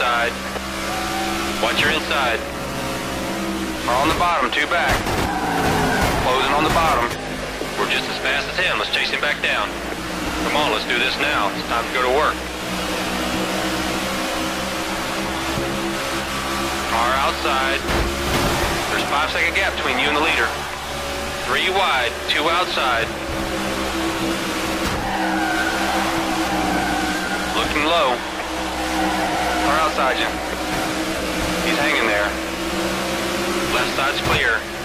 inside. Watch your inside. Car on the bottom, two back. Closing on the bottom. We're just as fast as him. Let's chase him back down. Come on, let's do this now. It's time to go to work. Car outside. There's five second gap between you and the leader. Three wide, two outside. Looking low. You. He's hanging there. Left side's clear.